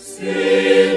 Sing.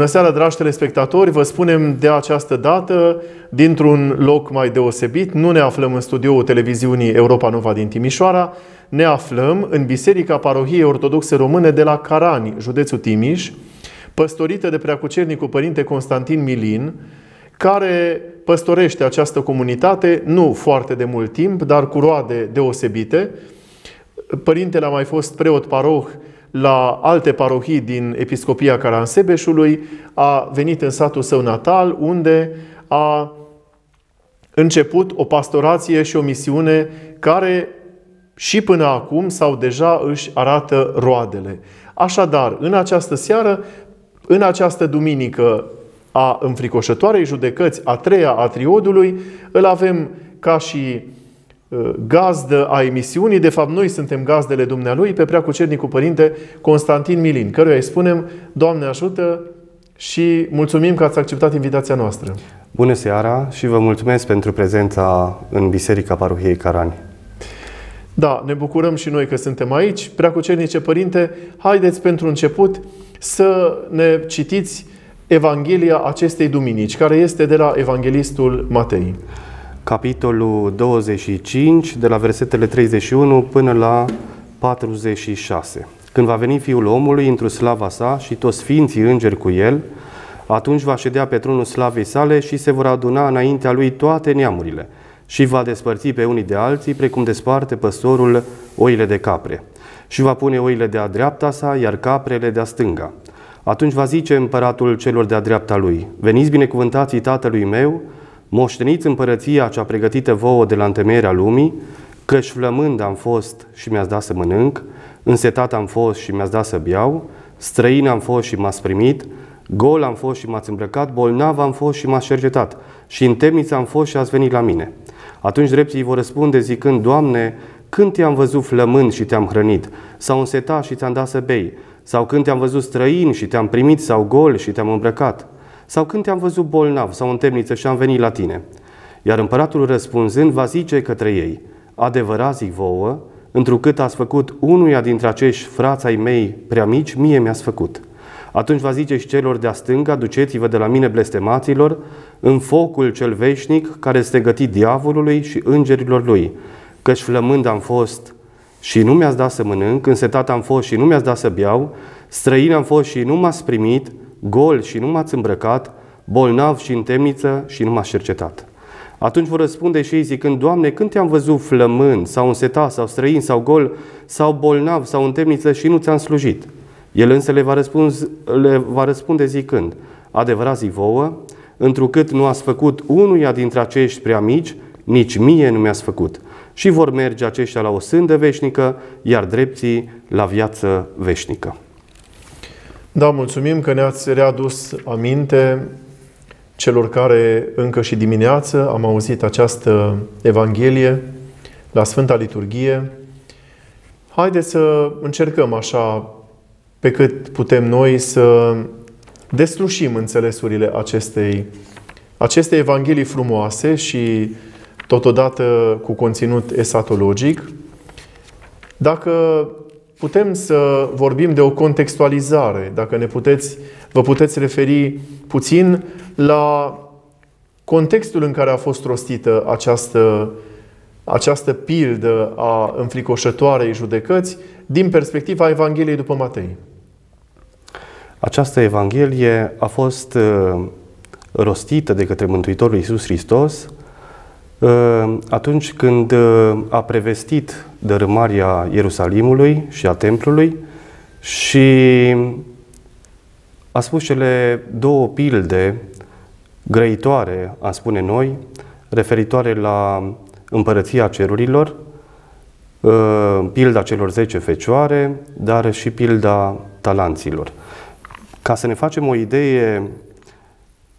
Bună seara, dragi telespectatori! Vă spunem de această dată, dintr-un loc mai deosebit, nu ne aflăm în studioul televiziunii Europa Nova din Timișoara, ne aflăm în Biserica Parohiei Ortodoxe Române de la Carani, județul Timiș, păstorită de preacucernicul Părinte Constantin Milin, care păstorește această comunitate nu foarte de mult timp, dar cu roade deosebite. Părintele a mai fost preot paroh la alte parohii din Episcopia Caransebeșului, a venit în satul său natal, unde a început o pastorație și o misiune care și până acum sau deja își arată roadele. Așadar, în această seară, în această duminică a înfricoșătoarei judecăți, a treia a triodului, îl avem ca și Uh, gazdă a emisiunii. De fapt, noi suntem gazdele Dumnealui pe preacucernicul Părinte Constantin Milin, căruia îi spunem, Doamne ajută și mulțumim că ați acceptat invitația noastră. Bună seara și vă mulțumesc pentru prezența în Biserica Parohiei Carani. Da, ne bucurăm și noi că suntem aici. Preacucernice Părinte, haideți pentru început să ne citiți Evanghelia acestei duminici, care este de la Evanghelistul Matei capitolul 25, de la versetele 31 până la 46. Când va veni Fiul omului într-o slava sa și toți sfinții îngeri cu el, atunci va ședea pe tronul slavei sale și se vor aduna înaintea lui toate neamurile și va despărți pe unii de alții, precum desparte păstorul oile de capre. Și va pune oile de-a dreapta sa, iar caprele de-a stânga. Atunci va zice împăratul celor de-a dreapta lui, Veniți binecuvântații tatălui meu, moșteniți împărăția cea pregătită vouă de la întemeierea lumii, căci flămând am fost și mi-ați dat să mănânc, însetat am fost și mi-ați dat să beau, străin am fost și m-ați primit, gol am fost și m-ați îmbrăcat, bolnav am fost și m-ați cercetat, și în temniță am fost și ați venit la mine. Atunci drepții vor răspunde zicând, Doamne, când te-am văzut flămând și te-am hrănit, sau însetat și ți-am dat să bei, sau când te-am văzut străin și te-am primit, sau gol și te-am îmbrăcat. Sau când te-am văzut bolnav sau în temniță și am venit la tine? Iar împăratul răspunzând va zice către ei, adevărat zic vouă, întrucât ați făcut unuia dintre acești frați ai mei prea mici, mie mi-ați făcut. Atunci va zice și celor de-a stânga, duceți-vă de la mine blestemaților, în focul cel veșnic care este gătit diavolului și îngerilor lui, căci flămând am fost și nu mi-ați dat să mănânc, însetat am fost și nu mi-ați dat să beau, străin am fost și nu m-ați primit, gol și nu m-ați îmbrăcat, bolnav și în temniță și nu m-ați cercetat. Atunci vor răspunde și ei zicând, Doamne, când te-am văzut flămând sau însetat sau străin sau gol sau bolnav sau în temniță și nu ți-am slujit? El însă le va, răspuns, le va răspunde zicând, adevărat zic vouă, întrucât nu ați făcut unuia dintre acești prea mici, nici mie nu mi-ați făcut. Și vor merge aceștia la o sândă veșnică, iar drepții la viață veșnică. Da, mulțumim că ne-ați readus aminte celor care încă și dimineață am auzit această Evanghelie la Sfânta Liturghie. Haideți să încercăm așa pe cât putem noi să deslușim înțelesurile acestei, acestei Evanghelii frumoase și totodată cu conținut esatologic. Dacă putem să vorbim de o contextualizare, dacă ne puteți, vă puteți referi puțin la contextul în care a fost rostită această, această pildă a înfricoșătoarei judecăți din perspectiva Evangheliei după Matei. Această Evanghelie a fost uh, rostită de către Mântuitorul Iisus Hristos uh, atunci când uh, a prevestit dărâmarea Ierusalimului și a templului și a spus cele două pilde grăitoare, a spune noi, referitoare la împărăția cerurilor, pilda celor zece fecioare, dar și pilda talanților. Ca să ne facem o idee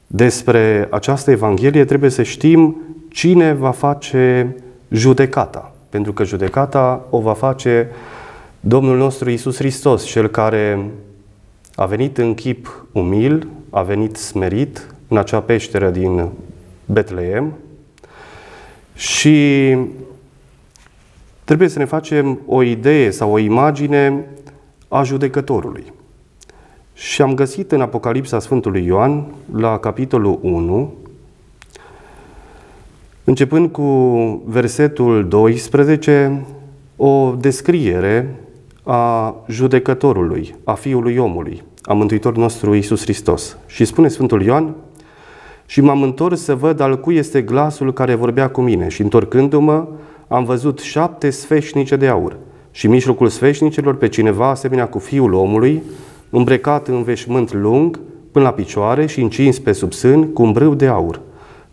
despre această Evanghelie, trebuie să știm cine va face judecata. Pentru că judecata o va face Domnul nostru Isus Hristos, cel care a venit în chip umil, a venit smerit în acea peșteră din Betleem și trebuie să ne facem o idee sau o imagine a judecătorului. Și am găsit în Apocalipsa Sfântului Ioan, la capitolul 1, începând cu versetul 12, o descriere a judecătorului, a Fiului omului, a Mântuitorul nostru Iisus Hristos. Și spune Sfântul Ioan, și m-am întors să văd al cui este glasul care vorbea cu mine și întorcându-mă am văzut șapte sfeșnice de aur și în mijlocul sfeșnicelor pe cineva asemenea cu Fiul omului, îmbrăcat în veșmânt lung până la picioare și încins pe sub sân cu un brâu de aur.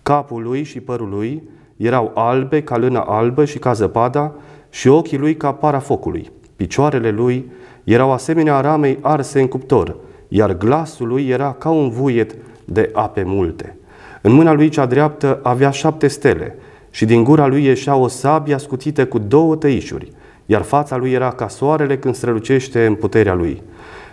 Capul lui și părul lui erau albe ca lână albă și ca zăpada și ochii lui ca para focului. Picioarele lui erau asemenea ramei arse în cuptor, iar glasul lui era ca un vuiet de ape multe. În mâna lui cea dreaptă avea șapte stele și din gura lui ieșea o sabie ascuțită cu două tăișuri, iar fața lui era ca soarele când strălucește în puterea lui.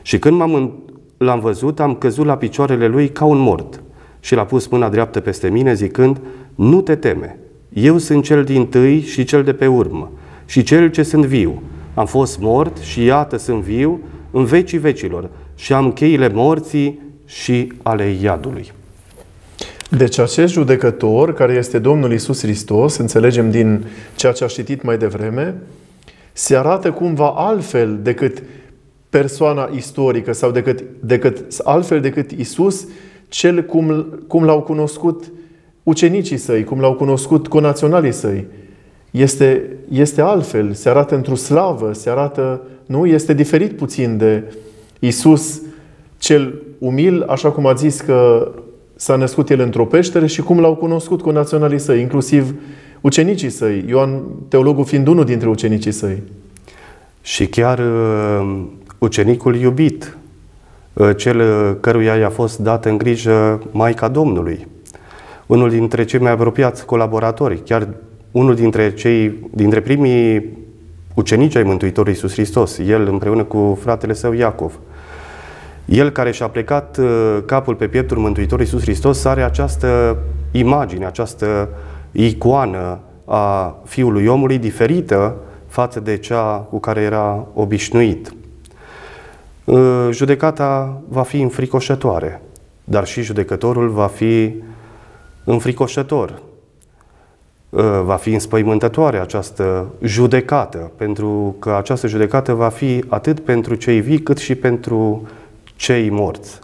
Și când m-am, l-am văzut, am căzut la picioarele lui ca un mort și l-a pus mâna dreaptă peste mine zicând, nu te teme, eu sunt cel din tâi și cel de pe urmă și cel ce sunt viu. Am fost mort și iată sunt viu în vecii vecilor și am cheile morții și ale iadului. Deci acest judecător, care este Domnul Isus Hristos, înțelegem din ceea ce a citit mai devreme, se arată cumva altfel decât persoana istorică sau decât, decât altfel decât Isus, cel cum, cum l-au cunoscut ucenicii săi, cum l-au cunoscut conaționalii săi. Este, este altfel, se arată într-o slavă, se arată, nu? Este diferit puțin de Isus cel umil, așa cum a zis că s-a născut el într-o peșteră și cum l-au cunoscut cu naționalii săi, inclusiv ucenicii săi, Ioan, teologul fiind unul dintre ucenicii săi. Și chiar uh, ucenicul iubit, uh, cel căruia i-a fost dat în grijă Maica Domnului, unul dintre cei mai apropiați colaboratori, chiar unul dintre cei, dintre primii ucenici ai Mântuitorului Iisus Hristos, el împreună cu fratele său Iacov. El care și-a plecat uh, capul pe pieptul Mântuitorului Iisus Hristos are această imagine, această icoană a Fiului omului diferită față de cea cu care era obișnuit. Uh, judecata va fi înfricoșătoare, dar și judecătorul va fi înfricoșător. Uh, va fi înspăimântătoare această judecată, pentru că această judecată va fi atât pentru cei vii cât și pentru cei morți.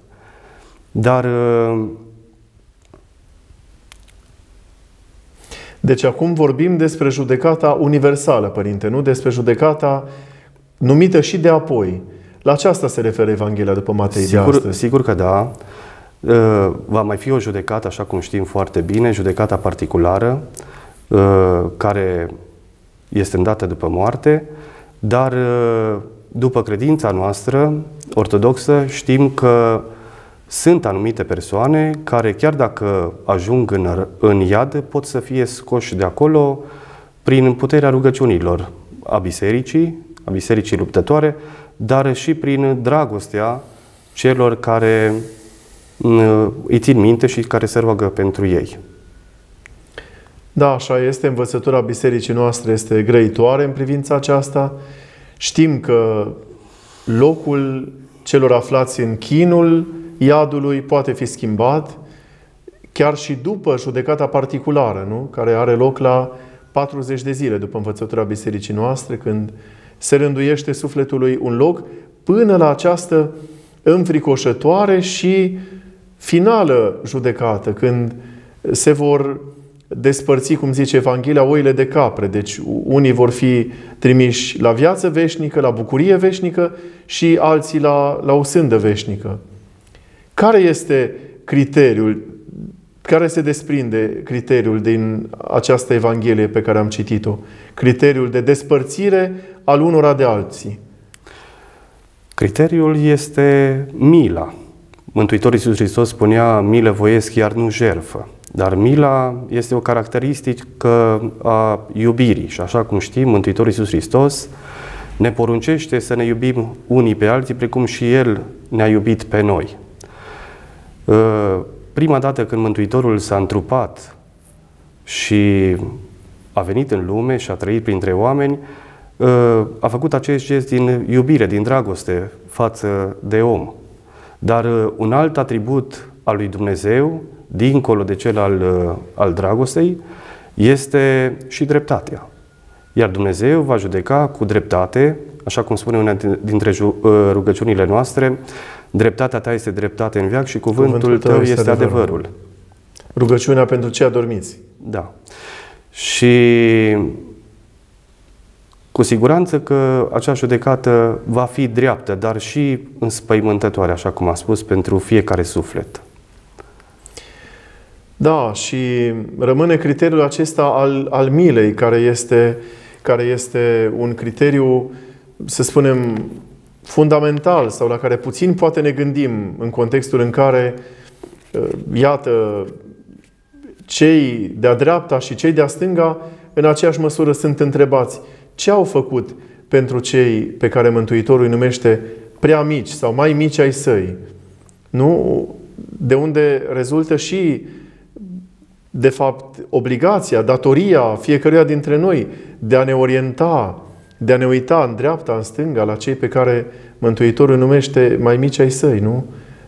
Dar uh, Deci acum vorbim despre judecata universală, Părinte, nu despre judecata numită și de apoi. La aceasta se referă Evanghelia după Matei sigur, de astăzi. Sigur că da. Uh, va mai fi o judecată, așa cum știm foarte bine, judecata particulară, uh, care este îndată după moarte, dar după credința noastră ortodoxă știm că sunt anumite persoane care, chiar dacă ajung în, în iad, pot să fie scoși de acolo prin puterea rugăciunilor a bisericii, a bisericii luptătoare, dar și prin dragostea celor care mm, îi țin minte și care se roagă pentru ei. Da, așa este. Învățătura bisericii noastre este grăitoare în privința aceasta. Știm că locul celor aflați în chinul iadului poate fi schimbat chiar și după judecata particulară, nu? care are loc la 40 de zile după învățătura bisericii noastre, când se rânduiește sufletului un loc, până la această înfricoșătoare și finală judecată, când se vor despărți, cum zice Evanghelia, oile de capre. Deci unii vor fi trimiși la viață veșnică, la bucurie veșnică și alții la, la o sândă veșnică. Care este criteriul, care se desprinde criteriul din această Evanghelie pe care am citit-o? Criteriul de despărțire al unora de alții. Criteriul este mila. Mântuitorul Iisus Hristos spunea, milă voiesc, iar nu jerfă. Dar mila este o caracteristică a iubirii și așa cum știm, Mântuitorul Iisus Hristos ne poruncește să ne iubim unii pe alții, precum și El ne-a iubit pe noi. Ă, prima dată când Mântuitorul s-a întrupat și a venit în lume și a trăit printre oameni, ă, a făcut acest gest din iubire, din dragoste față de om. Dar ă, un alt atribut al lui Dumnezeu dincolo de cel al, uh, al dragostei, este și dreptatea. Iar Dumnezeu va judeca cu dreptate, așa cum spune una dintre uh, rugăciunile noastre, dreptatea ta este dreptate în viac și cuvântul, cuvântul tău, tău este adevărul. adevărul. Rugăciunea pentru cei adormiți. Da. Și cu siguranță că acea judecată va fi dreaptă, dar și înspăimântătoare, așa cum a spus, pentru fiecare suflet. Da, și rămâne criteriul acesta al, al milei, care este, care este un criteriu, să spunem, fundamental sau la care puțin poate ne gândim în contextul în care, uh, iată, cei de-a dreapta și cei de-a stânga în aceeași măsură sunt întrebați ce au făcut pentru cei pe care Mântuitorul îi numește prea mici sau mai mici ai săi. Nu? De unde rezultă și de fapt, obligația, datoria fiecăruia dintre noi de a ne orienta, de a ne uita în dreapta, în stânga, la cei pe care Mântuitorul numește mai mici ai săi, nu?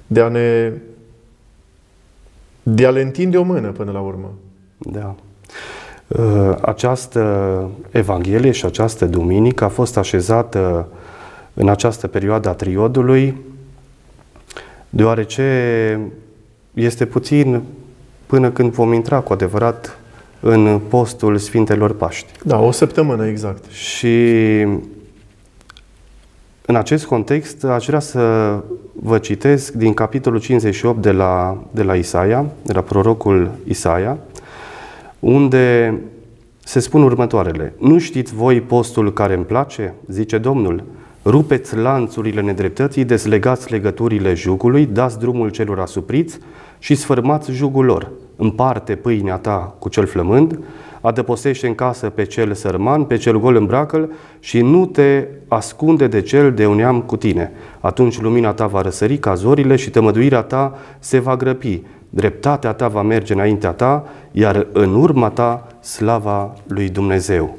De a ne... de a le întinde o mână până la urmă. Da. Ă, această Evanghelie și această duminică a fost așezată în această perioadă a triodului, deoarece este puțin până când vom intra cu adevărat în postul Sfintelor Paști. Da, o săptămână exact. Și în acest context aș vrea să vă citesc din capitolul 58 de la, de la Isaia, de la prorocul Isaia, unde se spun următoarele. Nu știți voi postul care îmi place? Zice Domnul. Rupeți lanțurile nedreptății, dezlegați legăturile jugului, dați drumul celor asupriți și sfârmați jugul lor împarte pâinea ta cu cel flămând, adăpostește în casă pe cel sărman, pe cel gol îmbracă și nu te ascunde de cel de un neam cu tine. Atunci lumina ta va răsări ca zorile și tămăduirea ta se va grăpi. Dreptatea ta va merge înaintea ta, iar în urma ta slava lui Dumnezeu.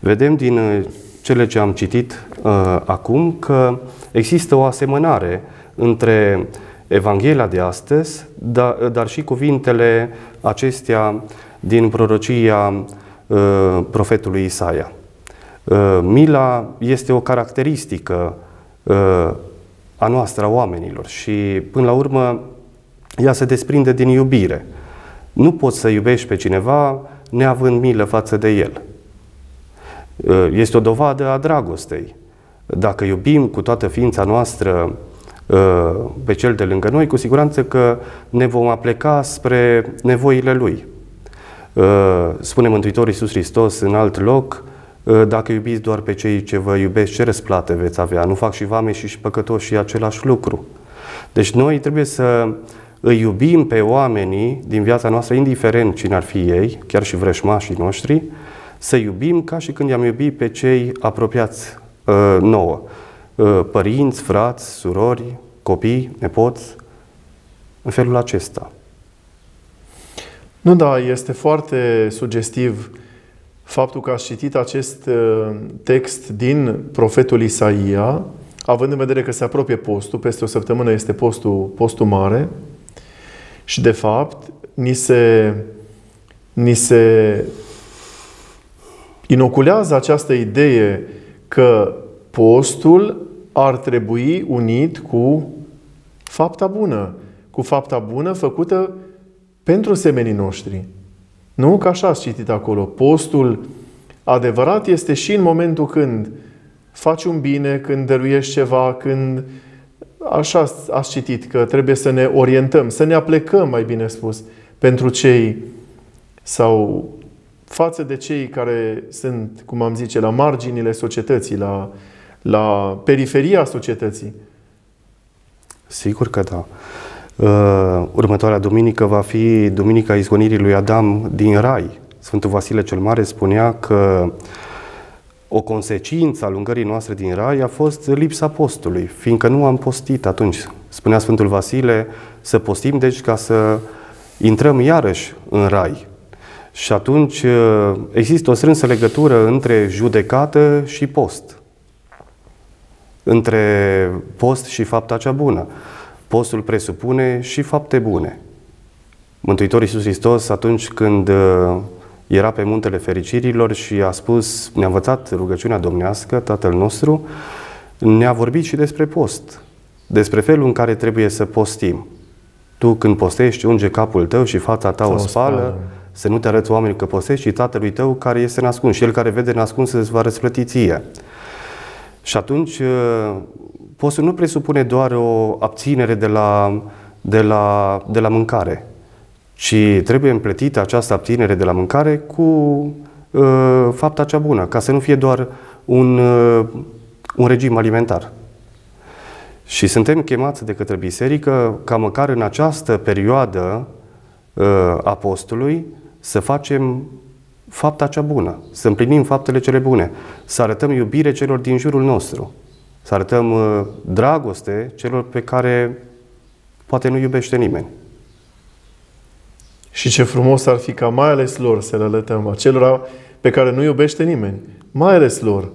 Vedem din uh, cele ce am citit uh, acum că există o asemănare între Evanghelia de astăzi, dar, dar și cuvintele acestea din prorocia uh, profetului Isaia. Uh, mila este o caracteristică uh, a noastră, a oamenilor și până la urmă ea se desprinde din iubire. Nu poți să iubești pe cineva neavând milă față de el. Uh, este o dovadă a dragostei. Dacă iubim cu toată ființa noastră Uh, pe cel de lângă noi, cu siguranță că ne vom apleca spre nevoile Lui. Uh, spune Mântuitorul Iisus Hristos în alt loc, uh, dacă iubiți doar pe cei ce vă iubesc, ce răsplată veți avea? Nu fac și vame și și păcătoși și același lucru. Deci noi trebuie să îi iubim pe oamenii din viața noastră, indiferent cine ar fi ei, chiar și vrășmașii noștri, să iubim ca și când i-am iubit pe cei apropiați uh, nouă. Uh, părinți, frați, surori, copii, nepoți, în felul acesta. Nu, da, este foarte sugestiv faptul că ați citit acest uh, text din profetul Isaia, având în vedere că se apropie postul, peste o săptămână este postul, postul mare, și de fapt ni se, ni se inoculează această idee că postul ar trebui unit cu fapta bună, cu fapta bună făcută pentru semenii noștri. Nu? Ca așa ați citit acolo. Postul adevărat este și în momentul când faci un bine, când dăruiești ceva, când așa ați citit că trebuie să ne orientăm, să ne aplecăm, mai bine spus, pentru cei sau față de cei care sunt, cum am zice, la marginile societății, la, la periferia societății. Sigur că da. Uh, următoarea duminică va fi Duminica Izgonirii lui Adam din Rai. Sfântul Vasile cel Mare spunea că o consecință a lungării noastre din Rai a fost lipsa postului, fiindcă nu am postit atunci. Spunea Sfântul Vasile să postim, deci ca să intrăm iarăși în Rai. Și atunci uh, există o strânsă legătură între judecată și post. Între post și fapta cea bună. Postul presupune și fapte bune. Mântuitorul Iisus Hristos, atunci când uh, era pe muntele fericirilor și a spus, ne-a învățat rugăciunea domnească, Tatăl nostru, ne-a vorbit și despre post, despre felul în care trebuie să postim. Tu când postești, unge capul tău și fața ta o spală, spală, să nu te arăți oamenii că postești și tatălui tău care este nascuns. Și el care vede nascuns îți va răsplăti ție. Și atunci uh, postul nu presupune doar o abținere de la, de la, de la mâncare, ci trebuie împletită această abținere de la mâncare cu uh, fapta cea bună, ca să nu fie doar un, uh, un regim alimentar. Și suntem chemați de către biserică ca măcar în această perioadă uh, apostolului să facem fapta cea bună, să împlinim faptele cele bune, să arătăm iubire celor din jurul nostru, să arătăm uh, dragoste celor pe care poate nu iubește nimeni. Și ce frumos ar fi ca mai ales lor să le alătăm, acelora pe care nu iubește nimeni. Mai ales lor.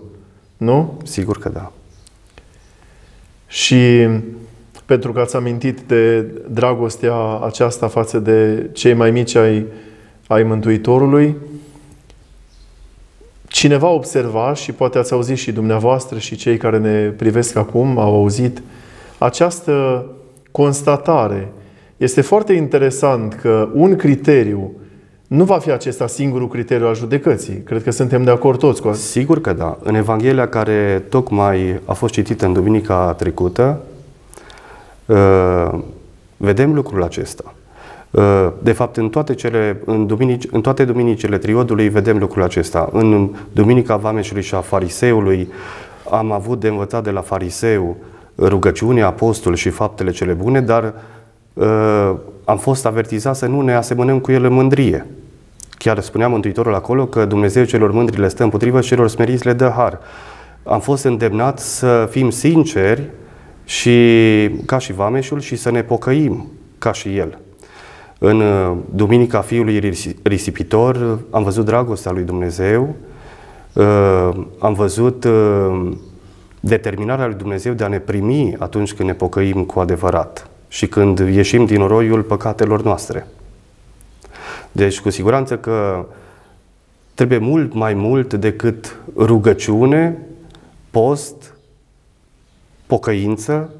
Nu? Sigur că da. Și pentru că ați amintit de dragostea aceasta față de cei mai mici ai, ai Mântuitorului, cineva observa și poate ați auzit și dumneavoastră și cei care ne privesc acum au auzit această constatare este foarte interesant că un criteriu nu va fi acesta singurul criteriu al judecății. Cred că suntem de acord toți cu asta. Sigur că da. În Evanghelia care tocmai a fost citită în duminica trecută, uh, vedem lucrul acesta. Uh, de fapt, în toate, cele, în, duminici, în toate duminicile triodului vedem lucrul acesta. În Duminica Vameșului și a Fariseului am avut de învățat de la fariseu rugăciunea, apostol și faptele cele bune, dar Uh, am fost avertizat să nu ne asemănăm cu el în mândrie. Chiar spunea Mântuitorul acolo că Dumnezeu celor mândri le stă împotrivă, celor smeriți le dă har. Am fost îndemnat să fim sinceri și ca și vameșul și să ne pocăim ca și el. În uh, Duminica Fiului Risipitor am văzut dragostea lui Dumnezeu, uh, am văzut determinarea lui Dumnezeu de a ne primi atunci când ne pocăim cu adevărat și când ieșim din roiul păcatelor noastre. Deci, cu siguranță că trebuie mult mai mult decât rugăciune, post, pocăință,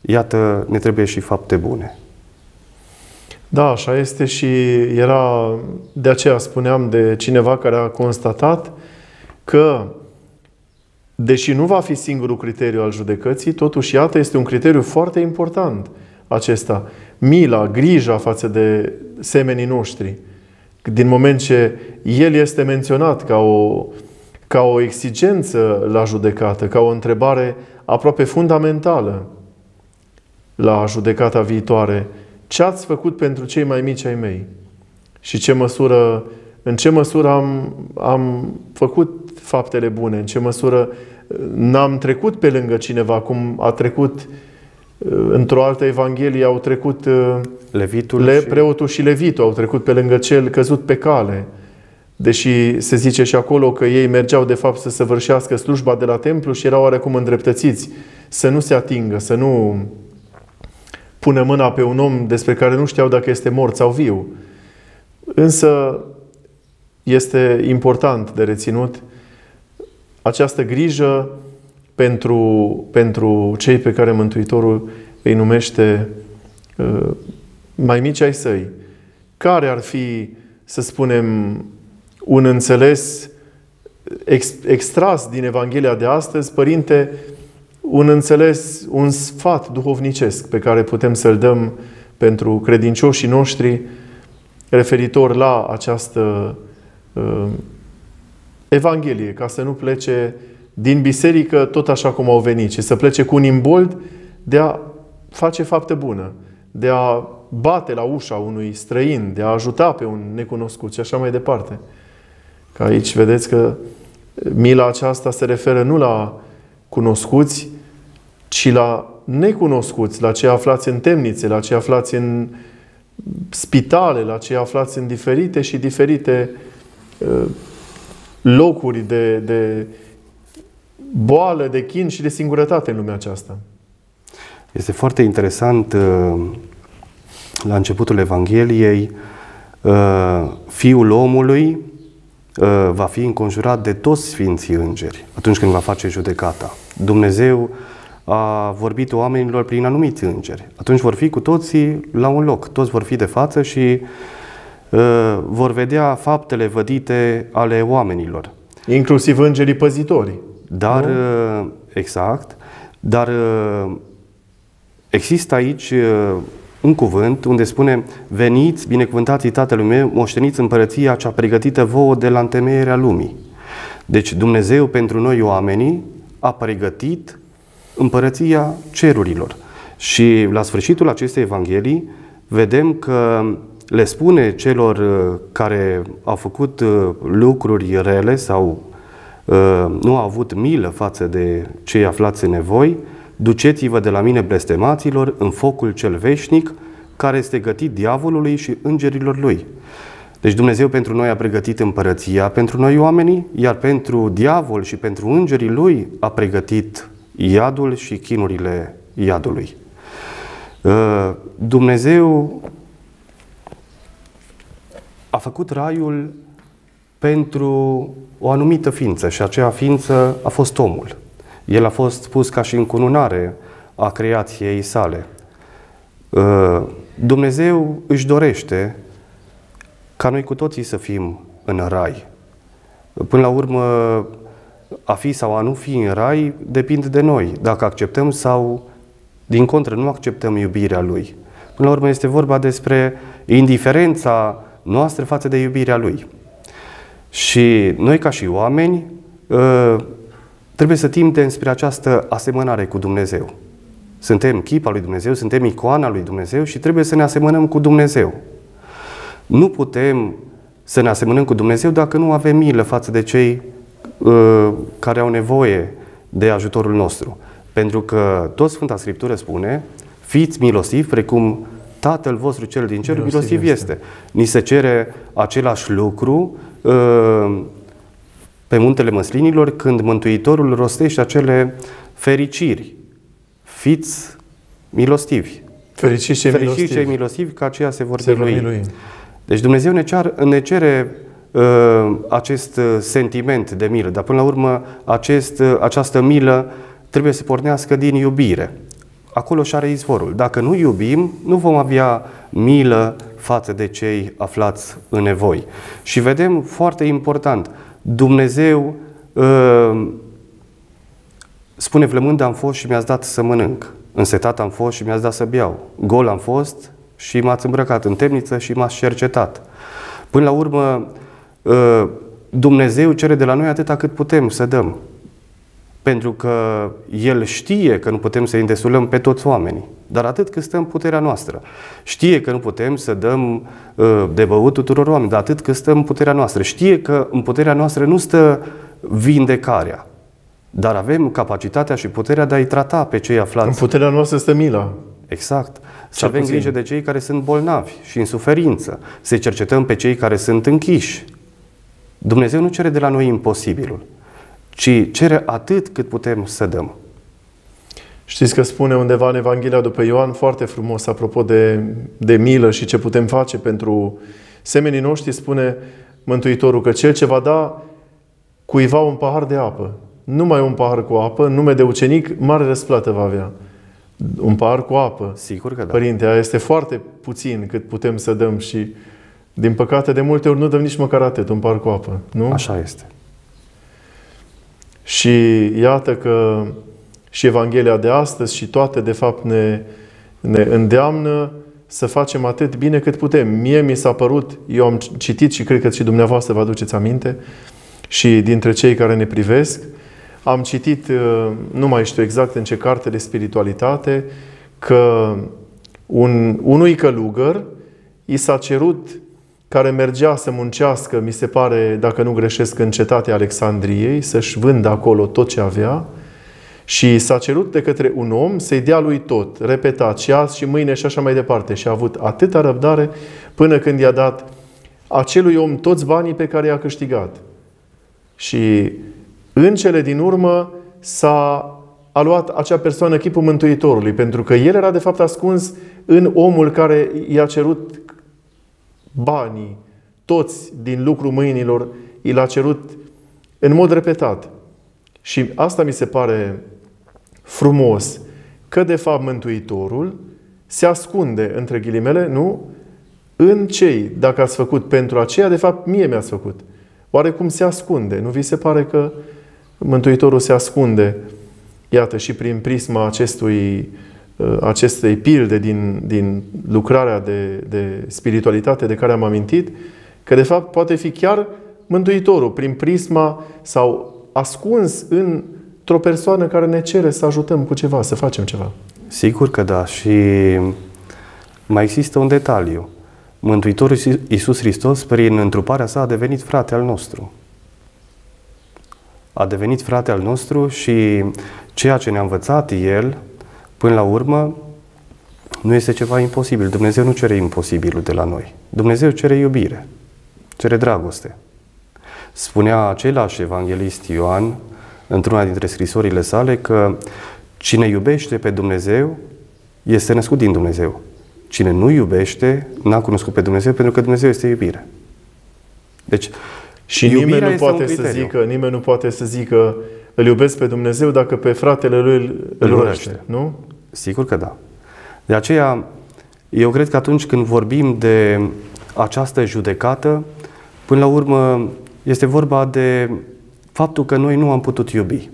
iată, ne trebuie și fapte bune. Da, așa este și era, de aceea spuneam de cineva care a constatat că deși nu va fi singurul criteriu al judecății, totuși, iată, este un criteriu foarte important – acesta. Mila, grija față de semenii noștri. Din moment ce el este menționat ca o, ca o exigență la judecată, ca o întrebare aproape fundamentală la judecata viitoare. Ce ați făcut pentru cei mai mici ai mei? Și ce măsură, în ce măsură am, am făcut faptele bune? În ce măsură n-am trecut pe lângă cineva cum a trecut uh, într-o altă evanghelie au trecut uh, Levitul le, și... preotul și Levitul, au trecut pe lângă cel căzut pe cale. Deși se zice și acolo că ei mergeau de fapt să săvârșească slujba de la templu și erau oarecum îndreptățiți să nu se atingă, să nu pună mâna pe un om despre care nu știau dacă este mort sau viu. Însă este important de reținut această grijă pentru, pentru cei pe care Mântuitorul îi numește uh, mai mici ai săi. Care ar fi, să spunem, un înțeles ex, extras din Evanghelia de astăzi, Părinte, un înțeles, un sfat duhovnicesc pe care putem să-l dăm pentru credincioșii noștri referitor la această uh, Evanghelie, ca să nu plece din biserică tot așa cum au venit, ci să plece cu un imbold de a face fapte bună, de a bate la ușa unui străin, de a ajuta pe un necunoscut și așa mai departe. Că aici vedeți că mila aceasta se referă nu la cunoscuți, ci la necunoscuți, la cei aflați în temnițe, la cei aflați în spitale, la cei aflați în diferite și diferite uh, locuri de, de boală, de chin și de singurătate în lumea aceasta. Este foarte interesant uh, la începutul Evangheliei, uh, Fiul omului va fi înconjurat de toți Sfinții Îngeri atunci când va face judecata. Dumnezeu a vorbit oamenilor prin anumiți îngeri. Atunci vor fi cu toții la un loc, toți vor fi de față și uh, vor vedea faptele vădite ale oamenilor. Inclusiv îngerii păzitori. Dar, nu? Uh, exact, dar uh, există aici uh, un cuvânt unde spune Veniți, binecuvântații Tatălui meu, moșteniți împărăția cea pregătită vouă de la întemeierea lumii. Deci Dumnezeu pentru noi oamenii a pregătit împărăția cerurilor. Și la sfârșitul acestei Evanghelii vedem că le spune celor uh, care au făcut uh, lucruri rele sau uh, nu au avut milă față de cei aflați în nevoi, duceți-vă de la mine blestemaților în focul cel veșnic care este gătit diavolului și îngerilor lui. Deci Dumnezeu pentru noi a pregătit împărăția pentru noi oamenii, iar pentru diavol și pentru îngerii lui a pregătit iadul și chinurile iadului. Uh, Dumnezeu a făcut raiul pentru o anumită ființă și aceea ființă a fost omul. El a fost pus ca și încununare a creației sale. Uh, Dumnezeu își dorește ca noi cu toții să fim în rai. Până la urmă, a fi sau a nu fi în rai depinde de noi, dacă acceptăm sau, din contră, nu acceptăm iubirea Lui. Până la urmă este vorba despre indiferența noastră față de iubirea Lui. Și noi, ca și oameni, ă, trebuie să tindem spre această asemănare cu Dumnezeu. Suntem chipa lui Dumnezeu, suntem icoana lui Dumnezeu și trebuie să ne asemănăm cu Dumnezeu. Nu putem să ne asemănăm cu Dumnezeu dacă nu avem milă față de cei Uh, care au nevoie de ajutorul nostru. Pentru că tot Sfânta Scriptură spune, fiți milosivi precum Tatăl vostru cel din cer milosiv, milosiv este. este. Ni se cere același lucru uh, pe muntele măslinilor când Mântuitorul rostește acele fericiri. Fiți milostivi. Fericiți cei Fericiți milosivi. cei milosivi, că aceea se vor se milui. Deci Dumnezeu ne, cear, ne cere Uh, acest uh, sentiment de milă, dar până la urmă acest, uh, această milă trebuie să pornească din iubire. Acolo și are izvorul. Dacă nu iubim, nu vom avea milă față de cei aflați în nevoi. Și vedem foarte important, Dumnezeu uh, spune flămând am fost și mi-ați dat să mănânc. Însetat am fost și mi-ați dat să beau. Gol am fost și m-ați îmbrăcat în temniță și m-ați cercetat. Până la urmă, Ă, Dumnezeu cere de la noi atâta cât putem să dăm. Pentru că El știe că nu putem să îndesulăm pe toți oamenii, dar atât cât stă în puterea noastră. Știe că nu putem să dăm ă, de băut tuturor oamenilor, dar atât cât stă în puterea noastră. Știe că în puterea noastră nu stă vindecarea, dar avem capacitatea și puterea de a-i trata pe cei aflați. În puterea noastră stă mila. Exact. Să avem puțin. grijă de cei care sunt bolnavi și în suferință. Să cercetăm pe cei care sunt închiși Dumnezeu nu cere de la noi imposibilul, ci cere atât cât putem să dăm. Știți că spune undeva în Evanghelia după Ioan foarte frumos, apropo de, de milă și ce putem face pentru semenii noștri, spune Mântuitorul că cel ce va da cuiva un pahar de apă, numai un pahar cu apă, în nume de ucenic, mare răsplată va avea. Un pahar cu apă. Sigur că da. Părinte, aia este foarte puțin cât putem să dăm și, din păcate, de multe ori nu dăm nici măcar atât, un pahar cu apă. Nu? Așa este. Și iată că și Evanghelia de astăzi și toate, de fapt, ne, ne îndeamnă să facem atât bine cât putem. Mie mi s-a părut, eu am citit și cred că și dumneavoastră vă aduceți aminte, și dintre cei care ne privesc, am citit, uh, nu mai știu exact în ce carte de spiritualitate, că un, unui călugăr i s-a cerut care mergea să muncească, mi se pare, dacă nu greșesc, în cetatea Alexandriei, să-și vândă acolo tot ce avea, și s-a cerut de către un om să-i dea lui tot, repetat, și azi și mâine și așa mai departe. Și a avut atâta răbdare până când i-a dat acelui om toți banii pe care i-a câștigat. Și în cele din urmă s-a a luat acea persoană chipul Mântuitorului, pentru că el era de fapt ascuns în omul care i-a cerut banii, toți din lucru mâinilor, i l-a cerut în mod repetat. Și asta mi se pare frumos, că de fapt Mântuitorul se ascunde, între ghilimele, nu? În cei, dacă ați făcut pentru aceea, de fapt mie mi-ați făcut. Oarecum se ascunde. Nu vi se pare că Mântuitorul se ascunde, iată, și prin prisma acestui, uh, acestei pilde din, din lucrarea de, de spiritualitate de care am amintit, că de fapt poate fi chiar Mântuitorul, prin prisma sau ascuns într-o persoană care ne cere să ajutăm cu ceva, să facem ceva. Sigur că da. Și mai există un detaliu. Mântuitorul Iisus Hristos, prin întruparea sa, a devenit frate al nostru. A devenit frate al nostru și ceea ce ne-a învățat El, până la urmă, nu este ceva imposibil. Dumnezeu nu cere imposibilul de la noi. Dumnezeu cere iubire, cere dragoste. Spunea același evanghelist Ioan, într-una dintre scrisorile sale, că cine iubește pe Dumnezeu este născut din Dumnezeu. Cine nu iubește, n-a cunoscut pe Dumnezeu, pentru că Dumnezeu este iubire. Deci, și nimeni nu poate să zică, nimeni nu poate să zică îl iubesc pe Dumnezeu dacă pe fratele lui îl, îl urăște, nu? Sigur că da. De aceea, eu cred că atunci când vorbim de această judecată, până la urmă este vorba de faptul că noi nu am putut iubi.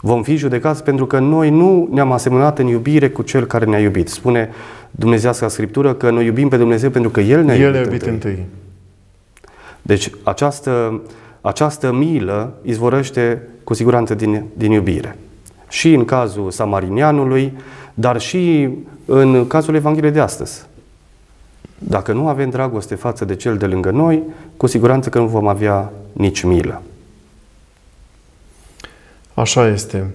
Vom fi judecați pentru că noi nu ne-am asemănat în iubire cu Cel care ne-a iubit. Spune Dumnezească Scriptură că noi iubim pe Dumnezeu pentru că El ne-a El iubit, iubit întâi. întâi. Deci această, această milă izvorăște cu siguranță din, din iubire. Și în cazul samarinianului, dar și în cazul Evangheliei de astăzi. Dacă nu avem dragoste față de cel de lângă noi, cu siguranță că nu vom avea nici milă. Așa este.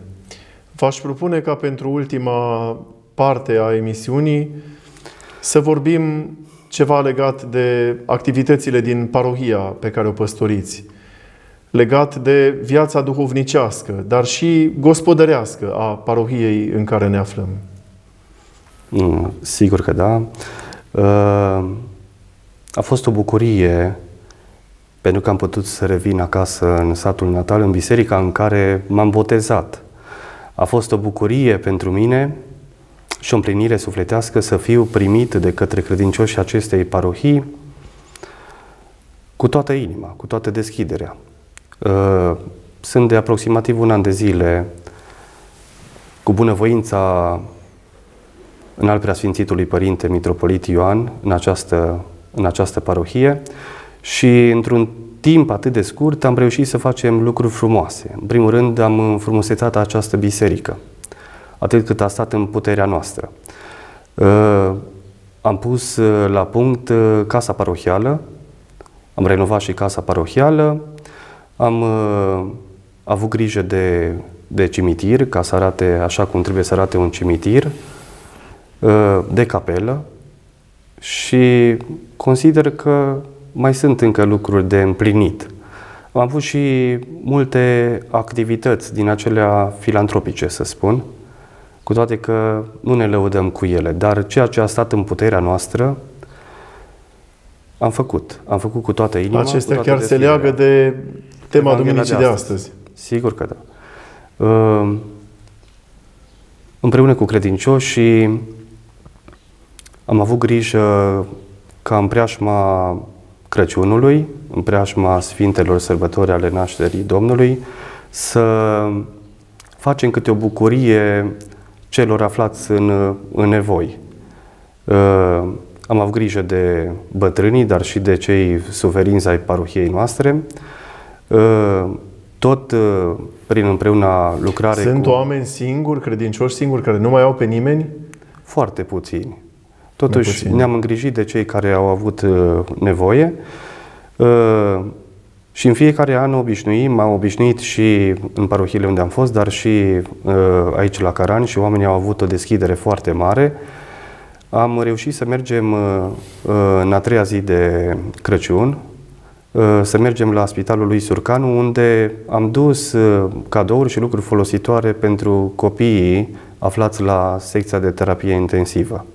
V-aș propune ca pentru ultima parte a emisiunii să vorbim ceva legat de activitățile din parohia pe care o păstoriți, legat de viața duhovnicească, dar și gospodărească a parohiei în care ne aflăm. Mm, sigur că da. Uh, a fost o bucurie pentru că am putut să revin acasă în satul natal, în biserica în care m-am botezat. A fost o bucurie pentru mine și o împlinire sufletească să fiu primit de către credincioșii acestei parohii cu toată inima, cu toată deschiderea. Uh, sunt de aproximativ un an de zile cu bunăvoința în al preasfințitului Părinte Mitropolit Ioan în această, în această parohie și într-un timp atât de scurt am reușit să facem lucruri frumoase. În primul rând am înfrumusețat această biserică, atât cât a stat în puterea noastră. Uh, am pus uh, la punct uh, casa parohială, am renovat și casa parohială, am avut grijă de, de cimitir, ca să arate așa cum trebuie să arate un cimitir, de capelă și consider că mai sunt încă lucruri de împlinit. Am avut și multe activități din acelea filantropice, să spun, cu toate că nu ne lăudăm cu ele, dar ceea ce a stat în puterea noastră, am făcut. Am făcut cu toată inima. Acestea toată chiar se leagă de tema Duminicii de astăzi. de astăzi. Sigur că da. Ehm, împreună cu credincioșii am avut grijă ca în preajma Crăciunului, în preajma Sfintelor Sărbători ale Nașterii Domnului, să facem câte o bucurie celor aflați în, în nevoi. Uh, am avut grijă de bătrânii, dar și de cei suferinți ai parohiei noastre. Uh, tot uh, prin împreună lucrare Sunt cu... oameni singuri, credincioși singuri, care nu mai au pe nimeni? Foarte puțini. Totuși ne-am îngrijit de cei care au avut uh, nevoie uh, și în fiecare an obișnuim, m-am obișnuit și în parohiile unde am fost, dar și uh, aici la Carani și oamenii au avut o deschidere foarte mare. Am reușit să mergem uh, uh în a treia zi de Crăciun, uh, să mergem la Spitalul lui Surcanu, unde am dus uh, cadouri și lucruri folositoare pentru copiii aflați la secția de terapie intensivă.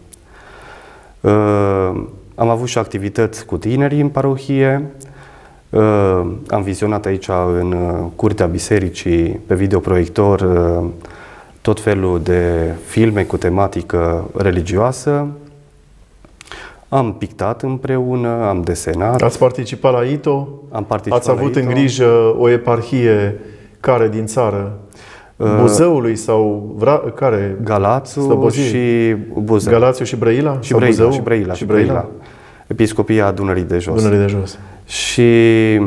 Uh, am avut și activități cu tinerii în parohie, uh, am vizionat aici în uh, curtea bisericii pe videoproiector tot felul de filme cu tematică religioasă. Am pictat împreună, am desenat. Ați participat la ITO? Am participat Ați avut la ITO. în grijă o eparhie care din țară? Uh, Buzăului sau vra, care? Galațiu Slobozii. și Buzău. Galațiu și Brăila? Și Brăila, Buzău? și Brăila. Și Brăila. Brăila. Episcopia Dunării de Jos. Dunării de Jos. Și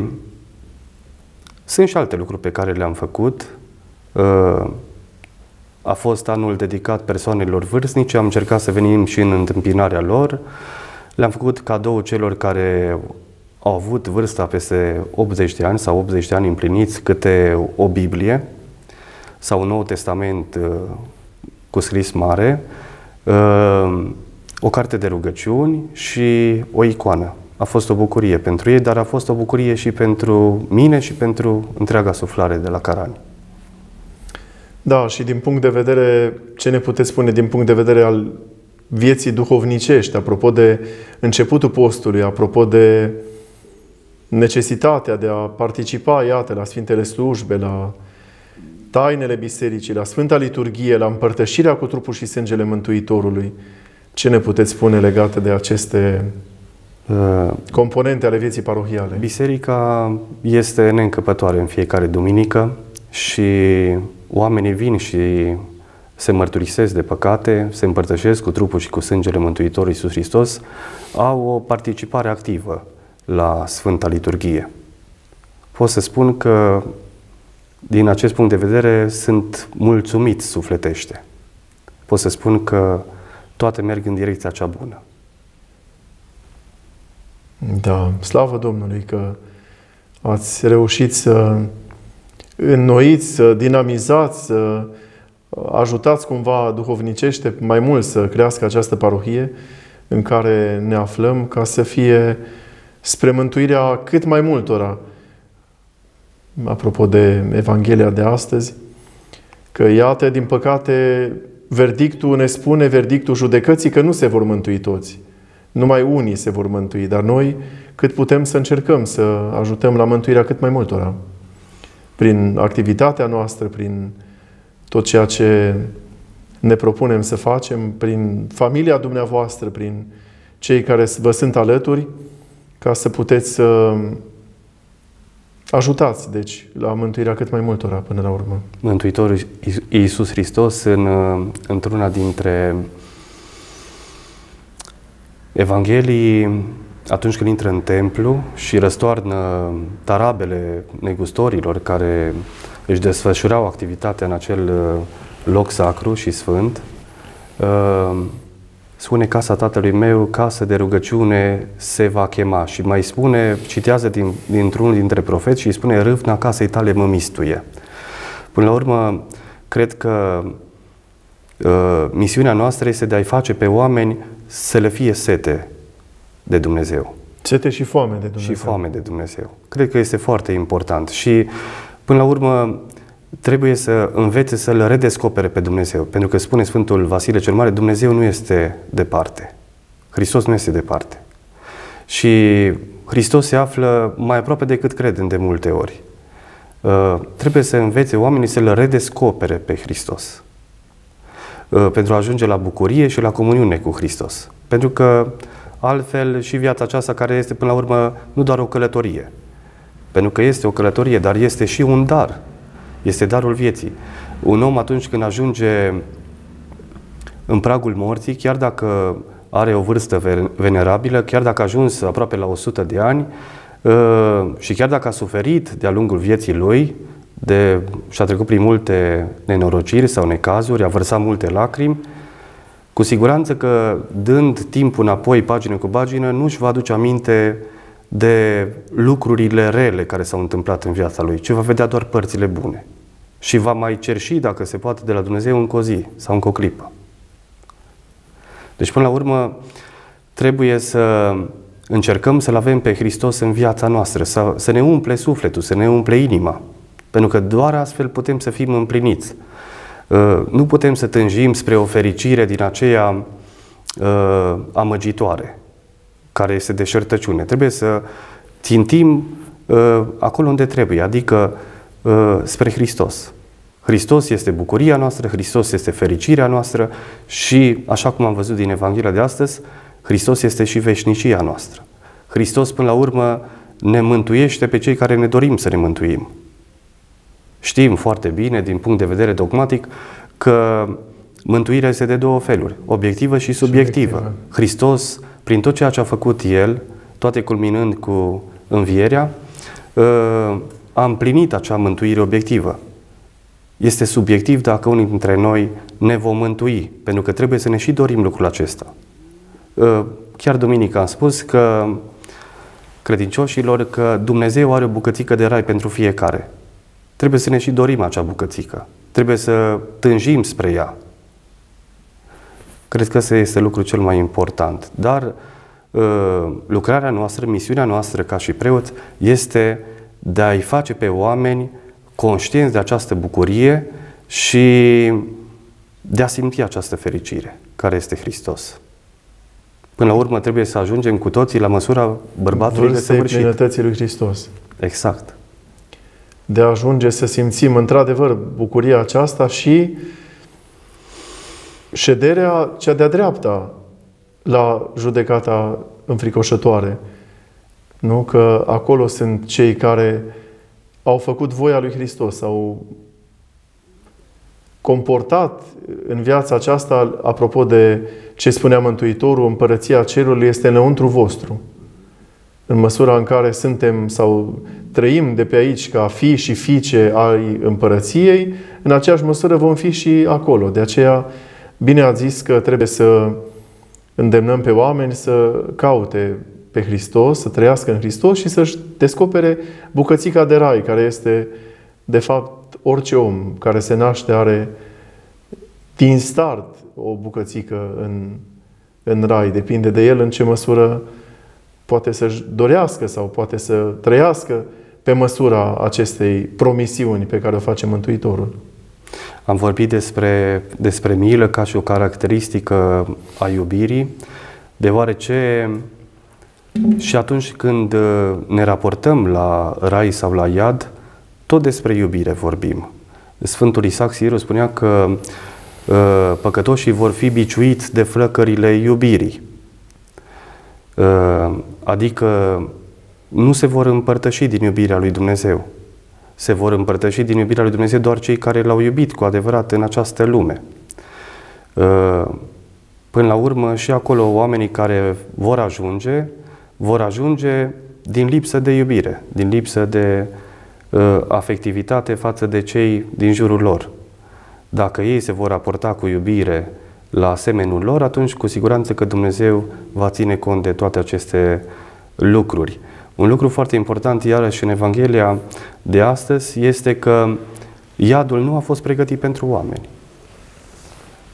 sunt și alte lucruri pe care le-am făcut. Uh, a fost anul dedicat persoanelor vârstnice, am încercat să venim și în întâmpinarea lor. Le-am făcut cadou celor care au avut vârsta peste 80 de ani sau 80 de ani împliniți câte o Biblie sau un Nou Testament uh, cu scris mare, uh, o carte de rugăciuni și o icoană. A fost o bucurie pentru ei, dar a fost o bucurie și pentru mine și pentru întreaga suflare de la Carani. Da, și din punct de vedere, ce ne puteți spune din punct de vedere al vieții duhovnicești, apropo de începutul postului, apropo de necesitatea de a participa, iată, la Sfintele Slujbe, la tainele bisericii, la Sfânta Liturghie, la împărtășirea cu trupul și sângele Mântuitorului. Ce ne puteți spune legate de aceste uh, componente ale vieții parohiale? Biserica este neîncăpătoare în fiecare duminică și oamenii vin și se mărturisesc de păcate, se împărtășesc cu trupul și cu sângele Mântuitorului Iisus Hristos, au o participare activă la Sfânta Liturghie. Pot să spun că din acest punct de vedere, sunt mulțumit sufletește. Pot să spun că toate merg în direcția cea bună. Da, slavă Domnului că ați reușit să înnoiți, să dinamizați, să ajutați cumva duhovnicește mai mult să crească această parohie în care ne aflăm ca să fie spre mântuirea cât mai multora apropo de Evanghelia de astăzi, că iată, din păcate, verdictul ne spune, verdictul judecății, că nu se vor mântui toți. Numai unii se vor mântui, dar noi cât putem să încercăm să ajutăm la mântuirea cât mai multora. Prin activitatea noastră, prin tot ceea ce ne propunem să facem, prin familia dumneavoastră, prin cei care vă sunt alături, ca să puteți să Ajutați, deci, la mântuirea cât mai multora până la urmă. Mântuitorul Iisus Hristos, în, într-una dintre Evanghelii, atunci când intră în templu și răstoarnă tarabele negustorilor care își desfășurau activitatea în acel uh, loc sacru și sfânt, uh, spune casa tatălui meu, casă de rugăciune se va chema și mai spune, citează din, dintr-unul dintre profeți și îi spune, râvna casei tale mă mistuie. Până la urmă, cred că uh, misiunea noastră este de a-i face pe oameni să le fie sete de Dumnezeu. Sete și foame de Dumnezeu. Și foame de Dumnezeu. Cred că este foarte important și până la urmă trebuie să învețe să-L redescopere pe Dumnezeu. Pentru că spune Sfântul Vasile cel Mare, Dumnezeu nu este departe. Hristos nu este departe. Și Hristos se află mai aproape decât credem de multe ori. Uh, trebuie să învețe oamenii să-L redescopere pe Hristos. uh, pentru a ajunge la bucurie și la comuniune cu Hristos. Pentru că altfel și viața aceasta care este până la urmă nu doar o călătorie, pentru că este o călătorie, dar este și un dar. Este darul vieții. Un om atunci când ajunge în pragul morții, chiar dacă are o vârstă venerabilă, chiar dacă a ajuns aproape la 100 de ani uh, și chiar dacă a suferit de-a lungul vieții lui, de, și-a trecut prin multe nenorociri sau necazuri, a vărsat multe lacrimi, cu siguranță că dând timp înapoi, pagină cu pagină, nu își va aduce aminte de lucrurile rele care s-au întâmplat în viața lui, ci va vedea doar părțile bune. Și va mai cerși, dacă se poate, de la Dumnezeu încă o zi sau încă o clipă. Deci, până la urmă, trebuie să încercăm să-L avem pe Hristos în viața noastră, să, să ne umple sufletul, să ne umple inima. Pentru că doar astfel putem să fim împliniți. Uh, nu putem să tânjim spre o fericire din aceea uh, amăgitoare, care este deșertăciune. Trebuie să țintim uh, acolo unde trebuie, adică spre Hristos. Hristos este bucuria noastră, Hristos este fericirea noastră și, așa cum am văzut din Evanghelia de astăzi, Hristos este și veșnicia noastră. Hristos, până la urmă, ne mântuiește pe cei care ne dorim să ne mântuim. Știm foarte bine, din punct de vedere dogmatic, că mântuirea este de două feluri, obiectivă și subiectivă. Subiectivă. Hristos, prin tot ceea ce a făcut El, toate culminând cu învierea, ă, a împlinit acea mântuire obiectivă. Este subiectiv dacă unii dintre noi ne vom mântui, pentru că trebuie să ne și dorim lucrul acesta. Ă, chiar duminică am spus că credincioșilor că Dumnezeu are o bucățică de rai pentru fiecare. Trebuie să ne și dorim acea bucățică. Trebuie să tânjim spre ea. Cred că ăsta este lucrul cel mai important. Dar ă, lucrarea noastră, misiunea noastră ca și preot este de a-i face pe oameni conștienți de această bucurie și de a simți această fericire care este Hristos. Până la urmă trebuie să ajungem cu toții la măsura bărbatului de săvârșit. lui Hristos. Exact. De a ajunge să simțim într-adevăr bucuria aceasta și șederea cea de-a dreapta la judecata înfricoșătoare. Nu? Că acolo sunt cei care au făcut voia lui Hristos, au comportat în viața aceasta, apropo de ce spunea Mântuitorul, împărăția cerului este înăuntru vostru. În măsura în care suntem sau trăim de pe aici ca fi și fiice ai împărăției, în aceeași măsură vom fi și acolo. De aceea, bine ați zis că trebuie să îndemnăm pe oameni să caute pe Hristos, să trăiască în Hristos și să-și descopere bucățica de rai, care este, de fapt, orice om care se naște are din start o bucățică în, în rai. Depinde de el în ce măsură poate să-și dorească sau poate să trăiască pe măsura acestei promisiuni pe care o face Mântuitorul. Am vorbit despre, despre milă ca și o caracteristică a iubirii, deoarece și atunci când uh, ne raportăm la rai sau la iad, tot despre iubire vorbim. Sfântul Isaac Siru spunea că uh, păcătoșii vor fi biciuiți de flăcările iubirii. Uh, adică nu se vor împărtăși din iubirea lui Dumnezeu. Se vor împărtăși din iubirea lui Dumnezeu doar cei care l-au iubit cu adevărat în această lume. Până la urmă, și acolo oamenii care vor ajunge, vor ajunge din lipsă de iubire, din lipsă de uh, afectivitate față de cei din jurul lor. Dacă ei se vor raporta cu iubire la asemenul lor, atunci cu siguranță că Dumnezeu va ține cont de toate aceste lucruri. Un lucru foarte important, iarăși, în Evanghelia de astăzi, este că iadul nu a fost pregătit pentru oameni.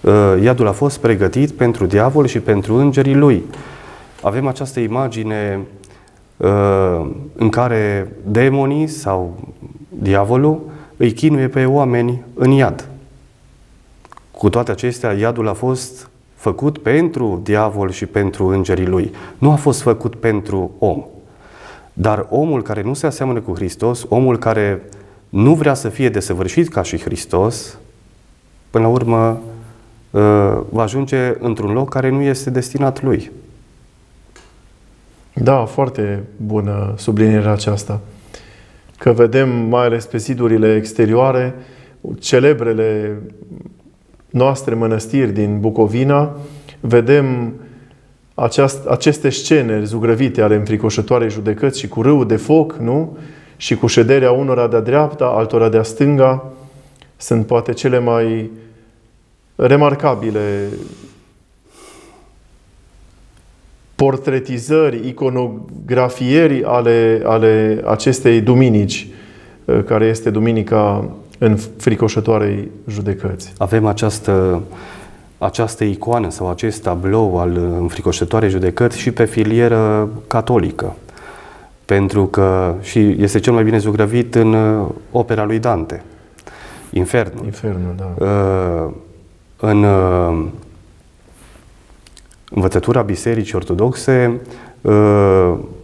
Uh, iadul a fost pregătit pentru diavol și pentru îngerii lui avem această imagine uh, în care demonii sau diavolul îi chinuie pe oameni în iad. Cu toate acestea, iadul a fost făcut pentru diavol și pentru îngerii lui. Nu a fost făcut pentru om. Dar omul care nu se aseamănă cu Hristos, omul care nu vrea să fie desăvârșit ca și Hristos, până la urmă va ajunge într-un loc care nu este destinat lui. Da, foarte bună sublinierea aceasta. Că vedem, mai ales pe zidurile exterioare, celebrele noastre mănăstiri din Bucovina, vedem aceast, aceste scene zugrăvite ale înfricoșătoarei judecăți și cu râul de foc, nu? Și cu șederea unora de-a dreapta, altora de-a stânga, sunt poate cele mai remarcabile portretizări, iconografieri ale, ale acestei duminici, care este duminica în fricoșătoarei judecăți. Avem această, această icoană sau acest tablou al înfricoșătoarei judecăți și pe filieră catolică. Pentru că și este cel mai bine zugrăvit în uh, opera lui Dante, Infernul. Infernul, da. Uh, în uh, învățătura Bisericii Ortodoxe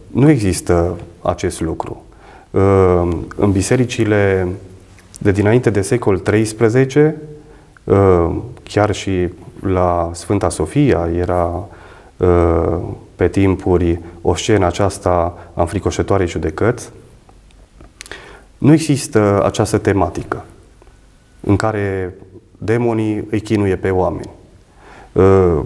nu există acest lucru. În bisericile de dinainte de secol XIII, uh, chiar și la Sfânta Sofia era uh, pe timpuri o scenă aceasta a înfricoșătoarei judecăți, nu există această tematică în care demonii îi chinuie pe oameni. Uh,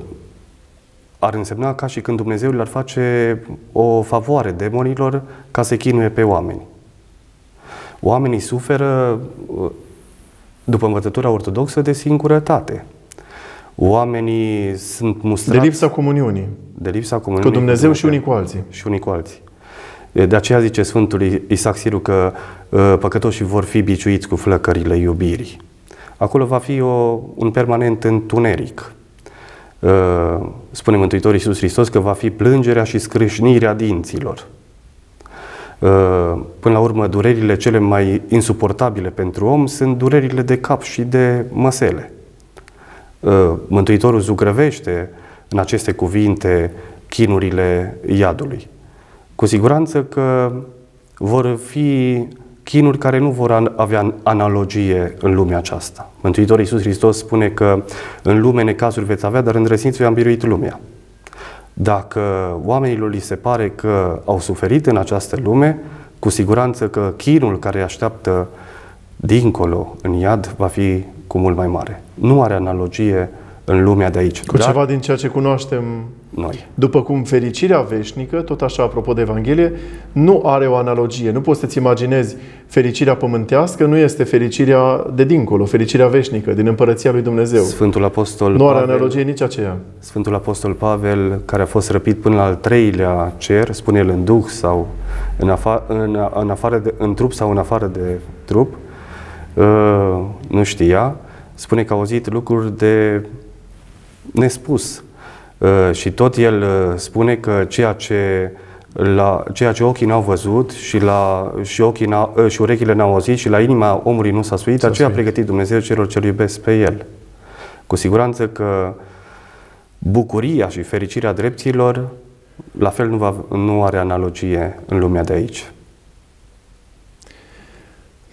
ar însemna ca și când Dumnezeu le-ar face o favoare demonilor ca să chinuie pe oameni. Oamenii suferă, după învățătura ortodoxă, de singurătate. Oamenii sunt mustrați... De lipsa comuniunii. De lipsa comuniunii. Cu Dumnezeu, cu Dumnezeu și unii cu alții. Și unii cu alții. De aceea zice Sfântul Isaac Siru că uh, păcătoșii vor fi biciuiți cu flăcările iubirii. Acolo va fi o, un permanent întuneric. Uh, spune Mântuitorul Iisus Hristos că va fi plângerea și scrâșnirea dinților. Uh, până la urmă, durerile cele mai insuportabile pentru om sunt durerile de cap și de măsele. Uh, Mântuitorul zugrăvește în aceste cuvinte chinurile iadului. Cu siguranță că vor fi chinuri care nu vor avea analogie în lumea aceasta. Mântuitorul Iisus Hristos spune că în lume necazuri veți avea, dar îndrăsniți am biruit lumea. Dacă oamenilor li se pare că au suferit în această lume, cu siguranță că chinul care îi așteaptă dincolo, în iad, va fi cu mult mai mare. Nu are analogie în lumea de aici. Cu dar ceva din ceea ce cunoaștem noi. După cum fericirea veșnică, tot așa apropo de Evanghelie, nu are o analogie. Nu poți să-ți imaginezi fericirea pământească, nu este fericirea de dincolo, fericirea veșnică, din împărăția lui Dumnezeu. Sfântul Apostol Nu are Pavel, analogie nici aceea. Sfântul Apostol Pavel, care a fost răpit până la al treilea cer, spune el în duh sau în, afa- în, în, afară de, în trup sau în afară de trup, uh, nu știa, spune că a auzit lucruri de nespus. Uh, și tot el uh, spune că ceea ce, la, ceea ce ochii n-au văzut și, la, și, ochii n-au, uh, și urechile n-au auzit și la inima omului nu s-a suit, aceea a pregătit Dumnezeu celor ce iubesc pe el. Cu siguranță că bucuria și fericirea dreptilor la fel nu, va, nu are analogie în lumea de aici.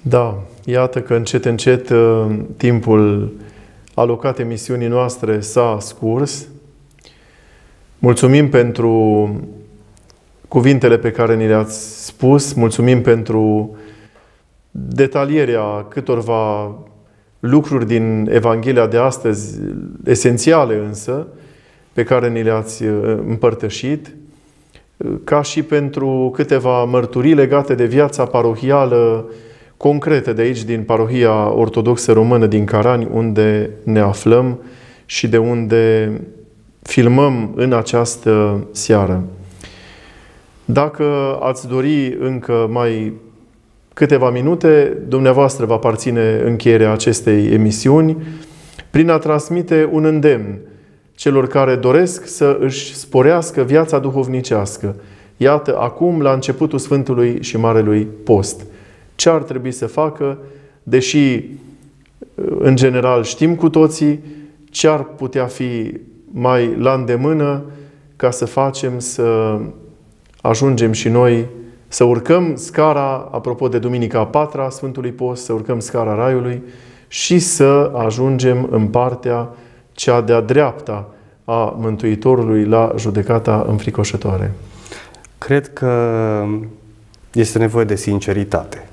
Da, iată că încet, încet timpul alocat emisiunii noastre s-a scurs. Mulțumim pentru cuvintele pe care ni le-ați spus, mulțumim pentru detalierea câtorva lucruri din Evanghelia de astăzi, esențiale însă, pe care ni le-ați uh, împărtășit, ca și pentru câteva mărturii legate de viața parohială concrete de aici, din parohia ortodoxă română din Carani, unde ne aflăm și de unde filmăm în această seară. Dacă ați dori încă mai câteva minute, dumneavoastră va aparține încheierea acestei emisiuni prin a transmite un îndemn celor care doresc să își sporească viața duhovnicească. Iată, acum, la începutul Sfântului și Marelui Post. Ce ar trebui să facă, deși, în general, știm cu toții ce ar putea fi mai la îndemână ca să facem să ajungem și noi să urcăm scara, apropo de Duminica a patra Sfântului Post, să urcăm scara Raiului și să ajungem în partea cea de-a dreapta a Mântuitorului la judecata înfricoșătoare? Cred că este nevoie de sinceritate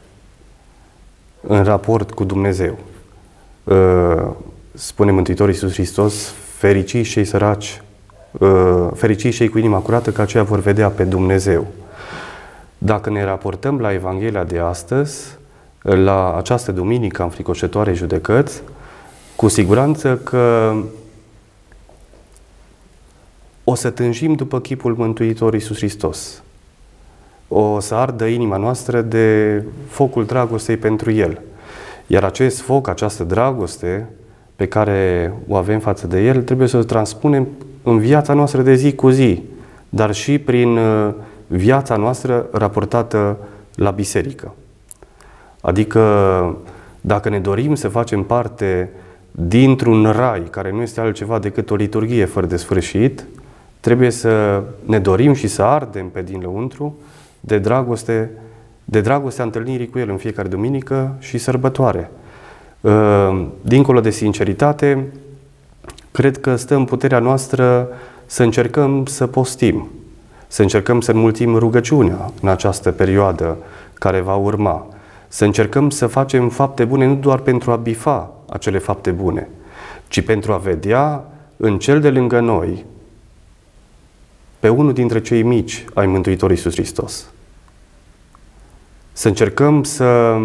în raport cu Dumnezeu. Uh, spune Mântuitorul Iisus Hristos, fericii și săraci, uh, fericii și cu inima curată, că aceia vor vedea pe Dumnezeu. Dacă ne raportăm la Evanghelia de astăzi, la această duminică înfricoșătoare judecăți, cu siguranță că o să tânjim după chipul Mântuitorului Iisus Hristos. O să ardă inima noastră de focul dragostei pentru El. Iar acest foc, această dragoste pe care o avem față de El, trebuie să o transpunem în viața noastră de zi cu zi, dar și prin uh, viața noastră raportată la biserică. Adică, dacă ne dorim să facem parte dintr-un rai care nu este altceva decât o liturghie fără de sfârșit, trebuie să ne dorim și să ardem pe din lăuntru de dragoste, de dragostea întâlnirii cu El în fiecare duminică și sărbătoare. Ă, dincolo de sinceritate, cred că stă în puterea noastră să încercăm să postim, să încercăm să înmulțim rugăciunea în această perioadă care va urma, să încercăm să facem fapte bune nu doar pentru a bifa acele fapte bune, ci pentru a vedea în cel de lângă noi pe unul dintre cei mici ai Mântuitorului Iisus Hristos. Să încercăm să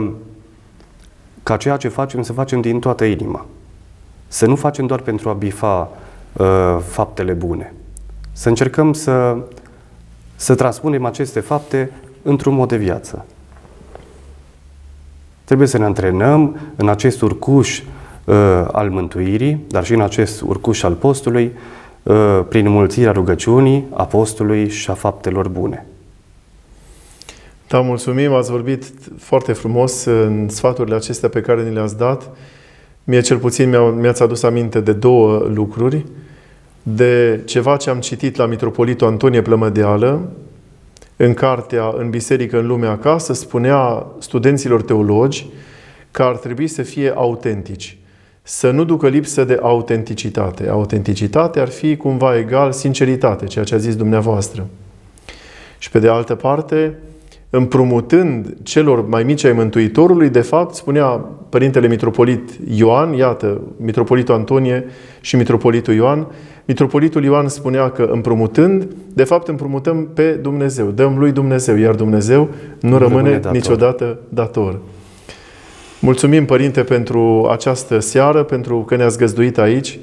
ca ceea ce facem să facem din toată inima. Să nu facem doar pentru a bifa uh, faptele bune. Să încercăm să, să transpunem aceste fapte într-un mod de viață. Trebuie să ne antrenăm în acest urcuș uh, al mântuirii, dar și în acest urcuș al postului, uh, prin mulțirea rugăciunii, a postului și a faptelor bune. Da, mulțumim, ați vorbit foarte frumos în sfaturile acestea pe care ni le-ați dat. Mie cel puțin mi-ați adus aminte de două lucruri. De ceva ce am citit la Mitropolitul Antonie Plămădeală, în cartea În biserică, în lumea acasă, spunea studenților teologi că ar trebui să fie autentici. Să nu ducă lipsă de autenticitate. Autenticitate ar fi cumva egal sinceritate, ceea ce a zis dumneavoastră. Și pe de altă parte, împrumutând celor mai mici ai Mântuitorului, de fapt, spunea Părintele Mitropolit Ioan, iată, Mitropolitul Antonie și Mitropolitul Ioan, Mitropolitul Ioan spunea că împrumutând, de fapt împrumutăm pe Dumnezeu, dăm lui Dumnezeu, iar Dumnezeu nu, nu rămâne, rămâne dator. niciodată dator. Mulțumim, Părinte, pentru această seară, pentru că ne-ați găzduit aici,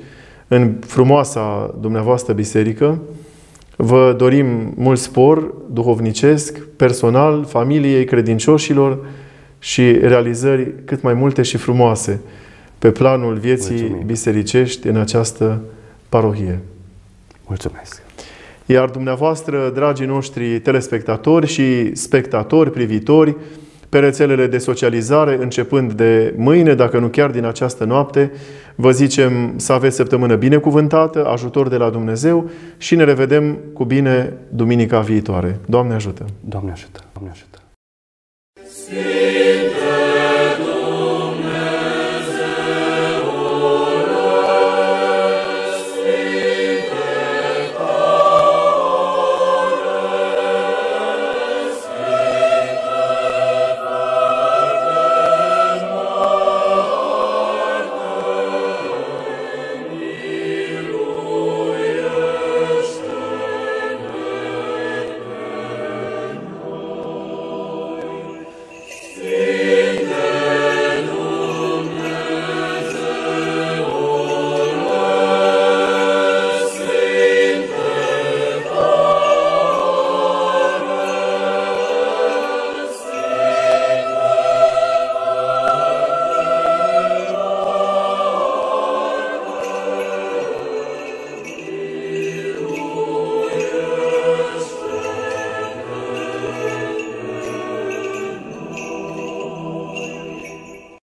în frumoasa dumneavoastră biserică. Vă dorim mult spor duhovnicesc, personal, familiei, credincioșilor și realizări cât mai multe și frumoase pe planul vieții Mulțumim. bisericești în această parohie. Mulțumesc! Iar dumneavoastră, dragii noștri telespectatori și spectatori, privitori, pe rețelele de socializare, începând de mâine, dacă nu chiar din această noapte, vă zicem să aveți săptămână binecuvântată, ajutor de la Dumnezeu și ne revedem cu bine duminica viitoare. Doamne ajută! Doamne ajută! Doamne ajută!